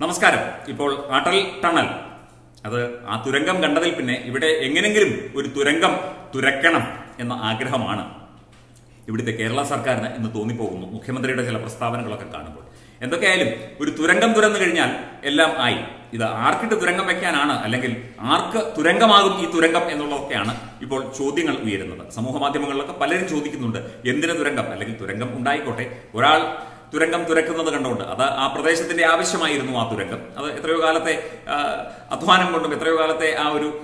നമസ്കാരം. ഇപ്പോൾ അടൽ ടണൽ. അത് ആ തുരങ്കം കണ്ടതിൽ പിന്നെ ഇവിടെ എങ്ങനെങ്കിലും ഒരു തുരങ്കം തുരക്കണം എന്ന ആഗ്രഹമാണ് ഇവിടുത്തെ കേരള സർക്കാരിന് എന്ന് തോന്നിപ്പോകുന്നു. മുഖ്യമന്ത്രിയുടെ ചില പ്രസ്താവനകളൊക്കെ കാണുമ്പോൾ. എന്തൊക്കെയായാലും ഒരു തുരങ്കം തുറന്നു കഴിഞ്ഞാൽ എല്ലാം ആയി. ഇത് ആർക്കിട്ട് തുരങ്കം വെക്കാനാണ് അല്ലെങ്കിൽ ആർക്ക് തുരങ്കമാകും ഈ തുരങ്കം എന്നുള്ളതൊക്കെയാണ് ഇപ്പോൾ ചോദ്യങ്ങൾ ഉയരുന്നത്. സമൂഹ മാധ്യമങ്ങളിലൊക്കെ പലരും ചോദിക്കുന്നുണ്ട് എന്തിനു തുരങ്കം? അല്ലെങ്കിൽ തുരങ്കം ഉണ്ടായിക്കോട്ടെ. ഒരാൾ തുരങ്കം തുരക്കുന്നത് കണ്ടുകൊണ്ട്. അത് ആ പ്രദേശത്തിന്റെ ആവശ്യമായിരുന്നു ആ തുരങ്കം. അത് എത്രയോ കാലത്തെ അധ്വാനം കൊണ്ടും എത്രയോ കാലത്തെ ആ ഒരു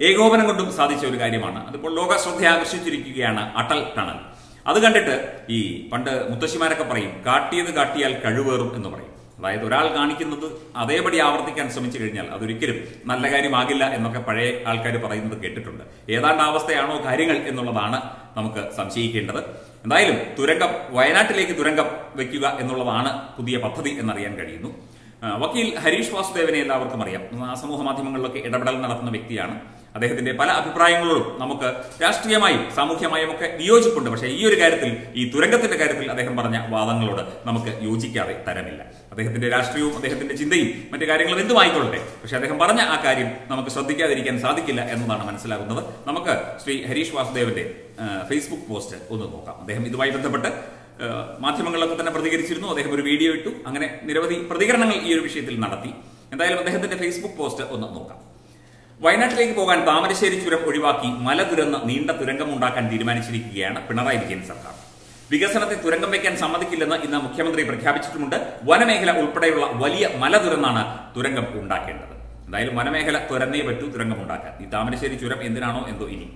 ഏകോപനം കൊണ്ടും സാധിച്ച ഒരു കാര്യമാണ്. അതിപ്പോൾ ലോക ശ്രദ്ധ ആകർഷിച്ചിരിക്കുകയാണ് അടൽ ടണൽ. അത് കണ്ടിട്ട് ഈ പണ്ട് മുത്തശ്ശിമാരൊക്കെ പറയും കാട്ടിയത് കാട്ടിയാൽ കഴിവേറും എന്ന് പറയും. അതായത് ഒരാൾ കാണിക്കുന്നത് അതേപടി ആവർത്തിക്കാൻ ശ്രമിച്ചു കഴിഞ്ഞാൽ അതൊരിക്കലും നല്ല കാര്യമാകില്ല എന്നൊക്കെ പഴയ ആൾക്കാർ പറയുന്നത് കേട്ടിട്ടുണ്ട്. ഏതാണ്ട് അവസ്ഥയാണോ കാര്യങ്ങൾ എന്നുള്ളതാണ് നമുക്ക് സംശയിക്കേണ്ടത്. എന്തായാലും തുരങ്കം വയനാട്ടിലേക്ക് തുരങ്കം വയ്ക്കുക എന്നുള്ളതാണ് പുതിയ പദ്ധതി എന്നറിയാൻ കഴിയുന്നു. വക്കീൽ ഹരീഷ് വാസുദേവനെ എല്ലാവർക്കും അറിയാം. സമൂഹ മാധ്യമങ്ങളിലൊക്കെ ഇടപെടൽ നടത്തുന്ന വ്യക്തിയാണ്. അദ്ദേഹത്തിന്റെ പല അഭിപ്രായങ്ങളോടും നമുക്ക് രാഷ്ട്രീയമായും സാമൂഹ്യമായും ഒക്കെ വിയോജിപ്പുണ്ട്. പക്ഷേ ഈ ഒരു കാര്യത്തിൽ ഈ തുരങ്കത്തിന്റെ കാര്യത്തിൽ അദ്ദേഹം പറഞ്ഞ വാദങ്ങളോട് നമുക്ക് യോജിക്കാതെ തരമില്ല. അദ്ദേഹത്തിന്റെ രാഷ്ട്രീയവും അദ്ദേഹത്തിന്റെ ചിന്തയും മറ്റു കാര്യങ്ങളും എന്തുമായിക്കൊള്ളട്ടെ പക്ഷെ അദ്ദേഹം പറഞ്ഞ ആ കാര്യം നമുക്ക് ശ്രദ്ധിക്കാതിരിക്കാൻ സാധിക്കില്ല എന്നതാണ് മനസ്സിലാകുന്നത്. നമുക്ക് ശ്രീ ഹരീഷ് വാസുദേവന്റെ ഫേസ്ബുക്ക് പോസ്റ്റ് ഒന്ന് നോക്കാം. അദ്ദേഹം ഇതുമായി ബന്ധപ്പെട്ട് മാധ്യമങ്ങളിലൊക്കെ തന്നെ പ്രതികരിച്ചിരുന്നു. അദ്ദേഹം ഒരു വീഡിയോ ഇട്ടു. അങ്ങനെ നിരവധി പ്രതികരണങ്ങൾ ഈ ഒരു വിഷയത്തിൽ നടത്തി. എന്തായാലും അദ്ദേഹത്തിന്റെ ഫേസ്ബുക്ക് പോസ്റ്റ് ഒന്ന് നോക്കാം. വയനാട്ടിലേക്ക് പോകാൻ താമരശ്ശേരി ചുരം ഒഴിവാക്കി മല തുരന്ന് നീണ്ട തുരങ്കമുണ്ടാക്കാൻ തീരുമാനിച്ചിരിക്കുകയാണ് പിണറായി വിജയൻ സർക്കാർ. വികസനത്തെ തുരങ്കം വയ്ക്കാൻ സമ്മതിക്കില്ലെന്ന് ഇന്ന് മുഖ്യമന്ത്രി പ്രഖ്യാപിച്ചിട്ടുമുണ്ട്. വനമേഖല ഉൾപ്പെടെയുള്ള വലിയ മല തുരന്നാണ് തുരങ്കം ഉണ്ടാക്കേണ്ടത്. എന്തായാലും വനമേഖല തുരന്നേ പറ്റൂ തുരങ്കം ഉണ്ടാക്കാൻ. ഈ താമരശ്ശേരി ചുരം എന്തിനാണോ എന്തോ ഇനി.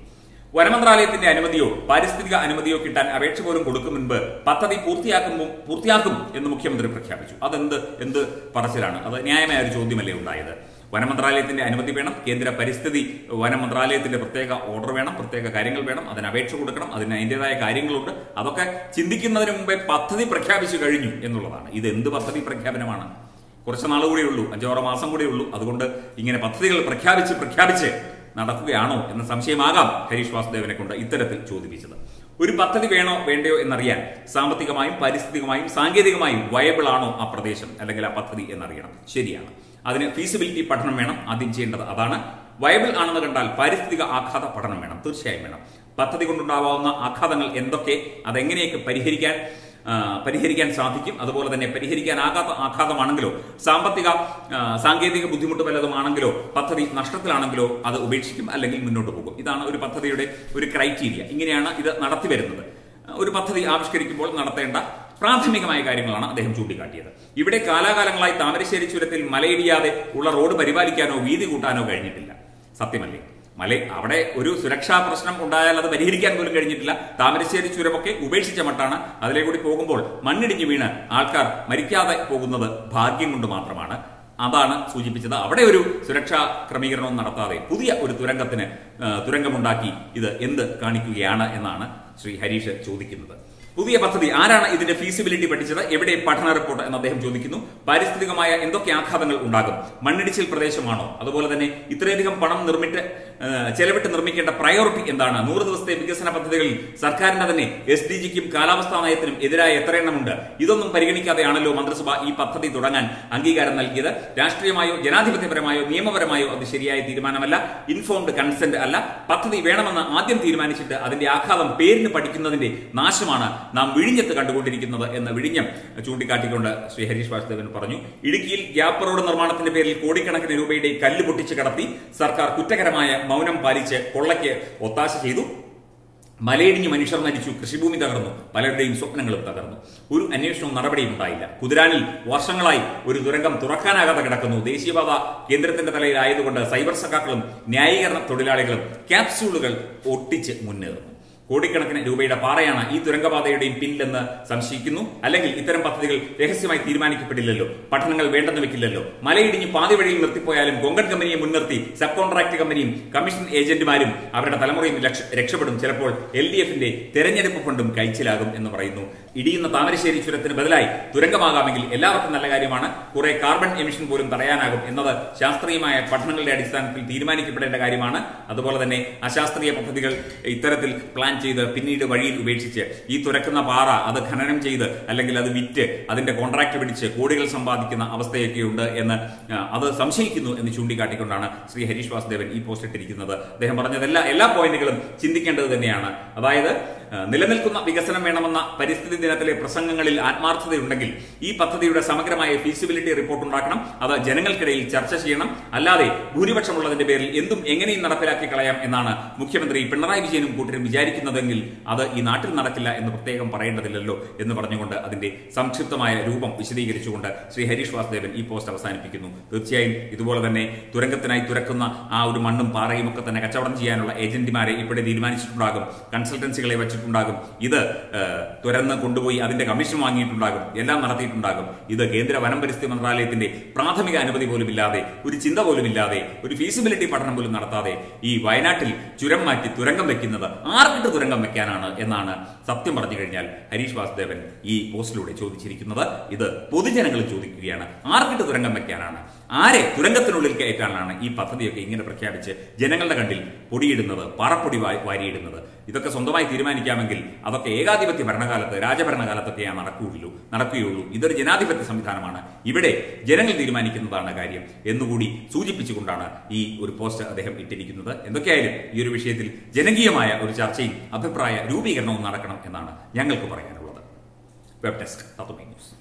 വനമന്ത്രാലയത്തിന്റെ അനുമതിയോ പാരിസ്ഥിതിക അനുമതിയോ കിട്ടാൻ അപേക്ഷ പോലും കൊടുക്കും മുൻപ് പദ്ധതി പൂർത്തിയാക്കുമ്പോൾ പൂർത്തിയാക്കും എന്ന് മുഖ്യമന്ത്രി പ്രഖ്യാപിച്ചു. അതെന്ത് എന്ത് പറച്ചിലാണ്? അത് ന്യായമായ ഒരു ചോദ്യമല്ലേ ഉണ്ടായത്? വനമന്ത്രാലയത്തിന്റെ അനുമതി വേണം കേന്ദ്ര പരിസ്ഥിതി വനമന്ത്രാലയത്തിന്റെ പ്രത്യേക ഓർഡർ വേണം പ്രത്യേക കാര്യങ്ങൾ വേണം അതിന് അപേക്ഷ കൊടുക്കണം അതിന് അതിന്റെതായ കാര്യങ്ങളുണ്ട്. അതൊക്കെ ചിന്തിക്കുന്നതിന് മുമ്പേ പദ്ധതി പ്രഖ്യാപിച്ചു കഴിഞ്ഞു എന്നുള്ളതാണ്. ഇത് എന്ത് പദ്ധതി പ്രഖ്യാപനമാണ്? കുറച്ച് നാൾ കൂടിയേ ഉള്ളൂ അഞ്ചോറ മാസം കൂടിയേ ഉള്ളൂ. അതുകൊണ്ട് ഇങ്ങനെ പദ്ധതികൾ പ്രഖ്യാപിച്ച് പ്രഖ്യാപിച്ച് നടക്കുകയാണോ എന്ന സംശയമാകാം ഹരീഷ് വാസുദേവനെ കൊണ്ട് ഇത്തരത്തിൽ ചോദിപ്പിച്ചത്. ഒരു പദ്ധതി വേണോ വേണ്ടയോ എന്നറിയാൻ സാമ്പത്തികമായും പാരിസ്ഥിതികമായും സാങ്കേതികമായും വയബിൾ ആണോ ആ പ്രദേശം അല്ലെങ്കിൽ ആ പദ്ധതി എന്നറിയണം. ശരിയാണ്. അതിന് ഫീസിബിലിറ്റി പഠനം വേണം ആദ്യം ചെയ്യേണ്ടത് അതാണ്. വയബിൾ ആണെന്ന് കണ്ടാൽ പാരിസ്ഥിതിക ആഘാത പഠനം വേണം തീർച്ചയായും വേണം. പദ്ധതി കൊണ്ടുണ്ടാവാവുന്ന ആഘാതങ്ങൾ എന്തൊക്കെ അതെങ്ങനെയൊക്കെ പരിഹരിക്കാൻ പരിഹരിക്കാൻ സാധിക്കും. അതുപോലെ തന്നെ പരിഹരിക്കാനാകാത്ത ആഘാതമാണെങ്കിലോ സാമ്പത്തിക സാങ്കേതിക ബുദ്ധിമുട്ട് വല്ലതുമാണെങ്കിലോ പദ്ധതി നഷ്ടത്തിലാണെങ്കിലോ അത് ഉപേക്ഷിക്കും അല്ലെങ്കിൽ മുന്നോട്ട് പോകും. ഇതാണ് ഒരു പദ്ധതിയുടെ ഒരു ക്രൈറ്റീരിയ. ഇങ്ങനെയാണ് ഇത് നടത്തി വരുന്നത്. ഒരു പദ്ധതി ആവിഷ്കരിക്കുമ്പോൾ നടത്തേണ്ട പ്രാഥമികമായ കാര്യങ്ങളാണ് അദ്ദേഹം ചൂണ്ടിക്കാട്ടിയത്. ഇവിടെ കാലാകാലങ്ങളായി താമരശ്ശേരി ചുരത്തിൽ മലയിടിയാതെ ഉള്ള റോഡ് പരിപാലിക്കാനോ വീതി കൂട്ടാനോ കഴിഞ്ഞിട്ടില്ല. സത്യമല്ലേ? മല അവിടെ ഒരു സുരക്ഷാ പ്രശ്നം ഉണ്ടായാൽ അത് പരിഹരിക്കാൻ പോലും കഴിഞ്ഞിട്ടില്ല. താമരശ്ശേരി ചുരമൊക്കെ ഉപേക്ഷിച്ച മട്ടാണ്. അതിലെ കൂടി പോകുമ്പോൾ മണ്ണിടിഞ്ഞു വീണ് ആൾക്കാർ മരിക്കാതെ പോകുന്നത് ഭാഗ്യം കൊണ്ട് മാത്രമാണ്. അതാണ് സൂചിപ്പിച്ചത്. അവിടെ ഒരു സുരക്ഷാ ക്രമീകരണവും നടത്താതെ പുതിയ ഒരു തുരങ്കത്തിന് തുരങ്കമുണ്ടാക്കി ഇത് എന്ത് കാണിക്കുകയാണ് എന്നാണ് ശ്രീ ഹരീഷ് ചോദിക്കുന്നത്. പുതിയ പദ്ധതി. ആരാണ് ഇതിന്റെ ഫീസിബിലിറ്റി പഠിച്ചത്? എവിടെ പഠന റിപ്പോർട്ട് എന്ന് അദ്ദേഹം ചോദിക്കുന്നു. പാരിസ്ഥിതികമായ എന്തൊക്കെ ആഘാതങ്ങൾ ഉണ്ടാകും? മണ്ണിടിച്ചിൽ പ്രദേശമാണോ? അതുപോലെ തന്നെ ഇത്രയധികം പണം നിർമ്മിച്ച് ചെലവിട്ട് നിർമ്മിക്കേണ്ട പ്രയോറിറ്റി എന്താണ്? നൂറ് ദിവസത്തെ വികസന പദ്ധതികളിൽ സർക്കാരിന്റെ തന്നെ എസ് ഡി ജിക്കും കാലാവസ്ഥാ നയത്തിനും എതിരായ എത്ര എണ്ണമുണ്ട്? ഇതൊന്നും പരിഗണിക്കാതെയാണല്ലോ മന്ത്രിസഭ ഈ പദ്ധതി തുടങ്ങാൻ അംഗീകാരം നൽകിയത്. രാഷ്ട്രീയമായോ ജനാധിപത്യപരമായോ നിയമപരമായോ അത് ശരിയായ തീരുമാനമല്ല ഇൻഫോംഡ് കൺസെന്റ് അല്ല. പദ്ധതി വേണമെന്ന് ആദ്യം തീരുമാനിച്ചിട്ട് അതിന്റെ ആഘാതം പേരിന് പഠിക്കുന്നതിന്റെ നാശമാണ് നാം വിഴിഞ്ഞത്ത് കണ്ടുകൊണ്ടിരിക്കുന്നത് എന്ന് വിഴിഞ്ഞം ചൂണ്ടിക്കാട്ടിക്കൊണ്ട് ശ്രീ ഹരീഷ് വാസുദേവൻ പറഞ്ഞു. ഇടുക്കിയിൽ ഗ്യാപ്പ് റോഡ് നിർമ്മാണത്തിന്റെ പേരിൽ കോടിക്കണക്കിന് രൂപയുടെ കല്ല് പൊട്ടിച്ച് കടത്തി സർക്കാർ കുറ്റകരമായ മൗനം പാലിച്ച് കൊള്ളയ്ക്ക് ഒത്താശ ചെയ്തു. മലയിടിഞ്ഞ് മനുഷ്യർ മരിച്ചു കൃഷിഭൂമി തകർന്നു പലരുടെയും സ്വപ്നങ്ങളും തകർന്നു. ഒരു അന്വേഷണവും നടപടിയും ഉണ്ടായില്ല. കുതിരാനിൽ വർഷങ്ങളായി ഒരു ദുരന്തം തുറക്കാനാകാതെ കിടക്കുന്നു. ദേശീയപാത കേന്ദ്രത്തിന്റെ തലയിലായതുകൊണ്ട് സൈബർ സഖാക്കളും ന്യായീകരണ തൊഴിലാളികളും ക്യാപ്സ്യൂളുകൾ ഒട്ടിച്ച് മുന്നേറുന്നു. കോടിക്കണക്കിന് രൂപയുടെ പാറയാണ് ഈ തുരങ്കപാതയുടെയും പിന്നിലെന്ന് സംശയിക്കുന്നു. അല്ലെങ്കിൽ ഇത്തരം പദ്ധതികൾ രഹസ്യമായി തീരുമാനിക്കപ്പെട്ടില്ലല്ലോ. പഠനങ്ങൾ വേണ്ടെന്ന് വെക്കില്ലല്ലോ. മലയിടിഞ്ഞ് പാതി വഴിയിൽ നിർത്തിപ്പോയാലും കൊങ്കൺ കമ്പനിയെ മുൻനിർത്തി സബ് കോൺട്രാക്ട് കമ്പനിയും കമ്മീഷൻ ഏജന്റുമാരും അവരുടെ തലമുറയും രക്ഷപ്പെടും. ചിലപ്പോൾ എൽ ഡി എഫിന്റെ തെരഞ്ഞെടുപ്പ് ഫണ്ടും കൈച്ചിലാകും എന്ന് പറയുന്നു. ഇടിയുന്ന താമരശ്ശേരി ചുരത്തിന് ബദലായി തുരങ്കമാകാമെങ്കിൽ എല്ലാവർക്കും നല്ല കാര്യമാണ്. കുറെ കാർബൺ എമിഷൻ പോലും തടയാനാകും എന്നത് ശാസ്ത്രീയമായ പഠനങ്ങളുടെ അടിസ്ഥാനത്തിൽ തീരുമാനിക്കപ്പെടേണ്ട കാര്യമാണ്. അതുപോലെ തന്നെ അശാസ്ത്രീയ പദ്ധതികൾ ഇത്തരത്തിൽ പ്ലാൻ പ്ലാൻ ചെയ്ത് പിന്നീട് വഴിയിൽ ഉപേക്ഷിച്ച് ഈ തുരക്കുന്ന പാറ അത് ഖനനം ചെയ്ത് അല്ലെങ്കിൽ അത് വിറ്റ് അതിന്റെ കോൺട്രാക്ട് പിടിച്ച് കോടികൾ സമ്പാദിക്കുന്ന അവസ്ഥയൊക്കെയുണ്ട് എന്ന് അത് സംശയിക്കുന്നു എന്ന് ചൂണ്ടിക്കാട്ടിക്കൊണ്ടാണ് ശ്രീ ഹരീഷ് വാസുദേവൻ ഈ പോസ്റ്റ് ഇട്ടിരിക്കുന്നത്. അദ്ദേഹം പറഞ്ഞത് എല്ലാ എല്ലാ പോയിന്റുകളും ചിന്തിക്കേണ്ടത് തന്നെയാണ്. അതായത് നിലനിൽക്കുന്ന വികസനം വേണമെന്ന പരിസ്ഥിതി ദിനത്തിലെ പ്രസംഗങ്ങളിൽ ആത്മാർത്ഥതയുണ്ടെങ്കിൽ ഈ പദ്ധതിയുടെ സമഗ്രമായ ഫീസിബിലിറ്റി റിപ്പോർട്ട് ഉണ്ടാക്കണം. അത് ജനങ്ങൾക്കിടയിൽ ചർച്ച ചെയ്യണം. അല്ലാതെ ഭൂരിപക്ഷമുള്ളതിന്റെ പേരിൽ എന്തും എങ്ങനെയും നടപ്പിലാക്കി കളയാം എന്നാണ് മുഖ്യമന്ത്രി പിണറായി വിജയനും കൂട്ടരും വിചാരിക്കുന്നതെങ്കിൽ അത് ഈ നാട്ടിൽ നടക്കില്ല എന്ന് പ്രത്യേകം പറയേണ്ടതില്ലല്ലോ എന്ന് പറഞ്ഞുകൊണ്ട് അതിന്റെ സംക്ഷിപ്തമായ രൂപം വിശദീകരിച്ചുകൊണ്ട് ശ്രീ ഹരീഷ് വാസുദേവൻ ഈ പോസ്റ്റ് അവസാനിപ്പിക്കുന്നു. തീർച്ചയായും ഇതുപോലെ തന്നെ തുരങ്കത്തിനായി തുരക്കുന്ന ആ ഒരു മണ്ണും പാറയും ഒക്കെ തന്നെ കച്ചവടം ചെയ്യാനുള്ള ഏജന്റുമാരെ ഇവിടെ തീരുമാനിച്ചിട്ടുണ്ടാകും. കൺസൾട്ടൻസികളെ വെച്ചിട്ടുണ്ടാകും ഇത് തുരന്ന് കൊണ്ടുപോയി അതിന്റെ കമ്മീഷൻ വാങ്ങിയിട്ടുണ്ടാകും. എല്ലാം നടത്തിയിട്ടുണ്ടാകും. ഇത് കേന്ദ്ര വനം പരിസ്ഥിതി മന്ത്രാലയത്തിന്റെ പ്രാഥമിക അനുമതി പോലും ഇല്ലാതെ ഒരു ചിന്ത പോലും ഇല്ലാതെ ഒരു ഫീസിബിലിറ്റി പഠനം പോലും നടത്താതെ ഈ വയനാട്ടിൽ ചുരം മാറ്റി തുരങ്കം വെക്കുന്നത് ആർക്കിട്ട് തുരങ്കം വെക്കാനാണ് എന്നാണ് സത്യം പറഞ്ഞു കഴിഞ്ഞാൽ ഹരീഷ് വാസുദേവൻ ഈ പോസ്റ്റിലൂടെ ചോദിച്ചിരിക്കുന്നത്. ഇത് പൊതുജനങ്ങൾ ചോദിക്കുകയാണ്. ആർക്കിട്ട് തുരങ്കം വെക്കാനാണ്. ആരെ തുരങ്കത്തിനുള്ളിൽ കയറ്റാനാണ് ഈ പദ്ധതിയൊക്കെ ഇങ്ങനെ പ്രഖ്യാപിച്ച് ജനങ്ങളുടെ കണ്ടിൽ പൊടിയിടുന്നത് പാറപ്പൊടി വാരിയിടുന്നത്? ഇതൊക്കെ സ്വന്തമായി തീരുമാനിക്കാമെങ്കിൽ അതൊക്കെ ഏകാധിപത്യ ഭരണകാലത്ത് രാജഭരണകാലത്തൊക്കെയാ നടക്കുകയുള്ളൂ നടക്കുകയുള്ളൂ. ഇതൊരു ജനാധിപത്യ സംവിധാനമാണ്. ഇവിടെ ജനങ്ങൾ തീരുമാനിക്കുന്നതാണ് കാര്യം എന്നുകൂടി സൂചിപ്പിച്ചുകൊണ്ടാണ് ഈ ഒരു പോസ്റ്റ് അദ്ദേഹം ഇട്ടിരിക്കുന്നത്. എന്തൊക്കെയായാലും ഈ ഒരു വിഷയത്തിൽ ജനകീയമായ ഒരു ചർച്ചയും അഭിപ്രായ രൂപീകരണവും നടക്കണം എന്നാണ് ഞങ്ങൾക്ക് പറയാനുള്ളത്. Web desk Tatwamayi news.